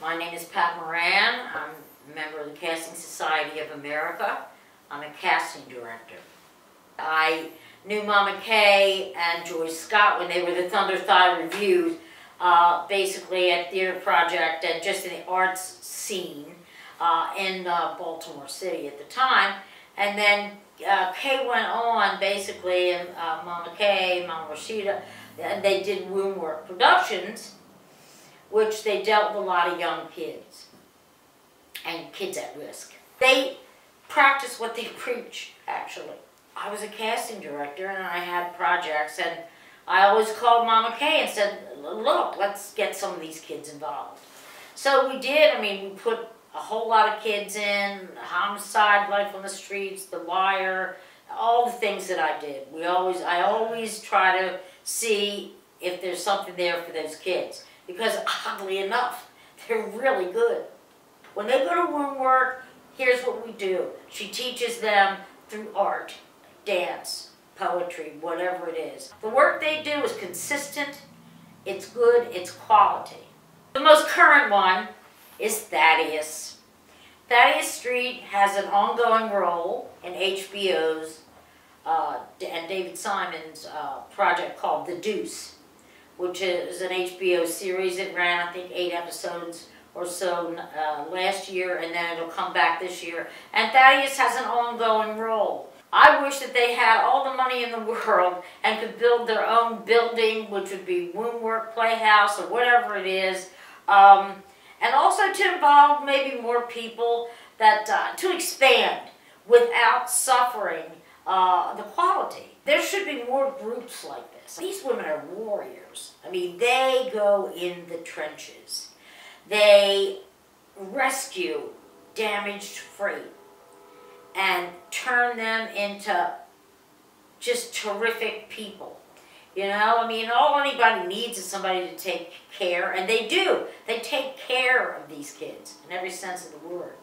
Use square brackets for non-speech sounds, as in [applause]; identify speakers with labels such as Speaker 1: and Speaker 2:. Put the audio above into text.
Speaker 1: My name is Pat Moran. I'm a member of the Casting Society of America. I'm a casting director. I knew Mama Kay and Joyce Scott when they were the Thunder Thigh Revues, uh, basically at Theater Project and just in the arts scene uh, in uh, Baltimore City at the time. And then uh, Kay went on basically, and uh, Mama Kay, Mama Rashida, and they did Wombwork Productions, which they dealt with a lot of young kids and kids at risk. They practice what they [laughs] preach, actually. I was a casting director and I had projects and I always called Mama Kay and said, look, let's get some of these kids involved. So we did, I mean, we put a whole lot of kids in, homicide, life on the streets, the wire, all the things that I did. We always, I always try to see if there's something there for those kids. Because oddly enough, they're really good. When they go to Wombwork, here's what we do. She teaches them through art, dance, poetry, whatever it is. The work they do is consistent, it's good, it's quality. The most current one is Thaddeus. Thaddeus Street has an ongoing role in HBO's uh, and David Simon's uh, project called The Deuce, which is an HBO series. It ran, I think, eight episodes or so uh, last year, and then it'll come back this year. And Thaddeus has an ongoing role. I wish that they had all the money in the [laughs] world and could build their own building, which would be Wombwork Playhouse or whatever it is. Um, and also to involve maybe more people that uh, to expand without suffering uh, the quality. There should be more groups like this. These women are warriors. I mean, they go in the trenches. They rescue damaged freight and turn them into just terrific people. You know, I mean, all anybody needs is somebody to take care, and they do. They take care of these kids in every sense of the word.